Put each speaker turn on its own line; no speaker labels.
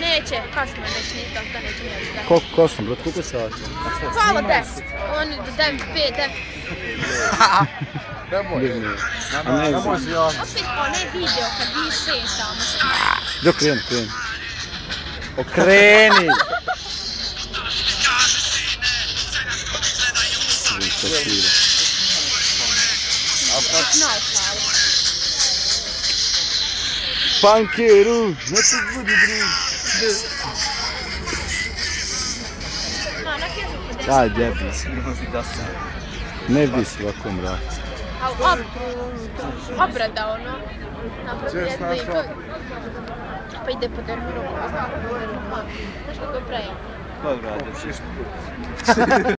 Neće, kasno je, neće nikak, da neće neće da.
Koliko kosno, brat, koliko sati?
Malo deset, oni do devet, pet, devet.
Nemoj. A ne znam.
Opet onaj video kad vi šetamo.
Dok kreni, kreni. Okreni! Što svira.
Znao kao. Panqueiro, não é tudo
de Ah, de é bicho. Não é bicho,
vai comprar. Obra da ONU, Não, não! Não, não! Não, não! poder não, não, não, não,
não, não, não